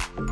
thank you